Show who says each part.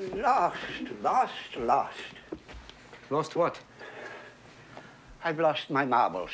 Speaker 1: Lost, lost, lost.
Speaker 2: Lost what?
Speaker 1: I've lost my marbles.